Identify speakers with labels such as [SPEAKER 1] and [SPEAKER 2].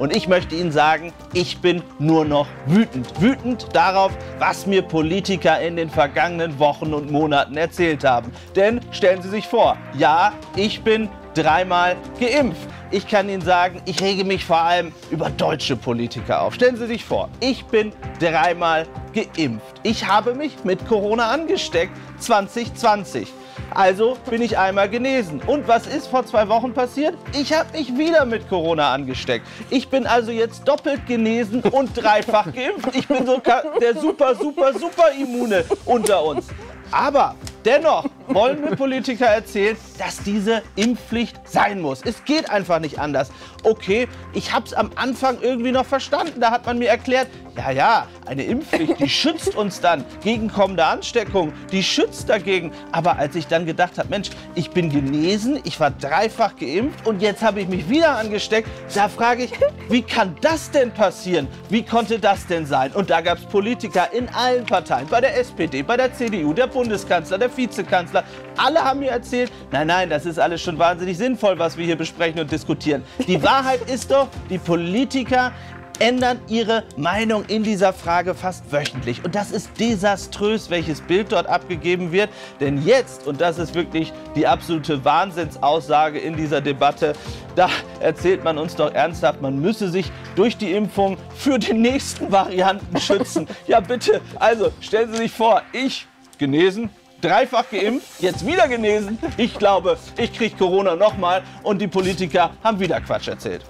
[SPEAKER 1] Und ich möchte Ihnen sagen, ich bin nur noch wütend. Wütend darauf, was mir Politiker in den vergangenen Wochen und Monaten erzählt haben. Denn stellen Sie sich vor, ja, ich bin dreimal geimpft. Ich kann Ihnen sagen, ich rege mich vor allem über deutsche Politiker auf. Stellen Sie sich vor, ich bin dreimal geimpft. Ich habe mich mit Corona angesteckt 2020. Also bin ich einmal genesen. Und was ist vor zwei Wochen passiert? Ich habe mich wieder mit Corona angesteckt. Ich bin also jetzt doppelt genesen und dreifach geimpft. Ich bin sogar der super, super, super Immune unter uns. Aber dennoch wollen mir Politiker erzählen, dass diese Impfpflicht sein muss. Es geht einfach nicht anders. Okay, ich habe es am Anfang irgendwie noch verstanden. Da hat man mir erklärt, ja, ja, eine Impfpflicht, die schützt uns dann gegen kommende Ansteckung. Die schützt dagegen. Aber als ich dann gedacht habe, Mensch, ich bin genesen, ich war dreifach geimpft und jetzt habe ich mich wieder angesteckt, da frage ich, wie kann das denn passieren? Wie konnte das denn sein? Und da gab es Politiker in allen Parteien, bei der SPD, bei der CDU, der Bundeskanzler, der Vizekanzler. Alle haben mir erzählt, nein, nein, das ist alles schon wahnsinnig sinnvoll, was wir hier besprechen und diskutieren. Die Wahrheit ist doch, die Politiker ändern ihre Meinung in dieser Frage fast wöchentlich. Und das ist desaströs, welches Bild dort abgegeben wird. Denn jetzt, und das ist wirklich die absolute Wahnsinnsaussage in dieser Debatte, da erzählt man uns doch ernsthaft, man müsse sich durch die Impfung für die nächsten Varianten schützen. Ja bitte, also stellen Sie sich vor, ich genesen, dreifach geimpft, jetzt wieder genesen. Ich glaube, ich kriege Corona nochmal und die Politiker haben wieder Quatsch erzählt.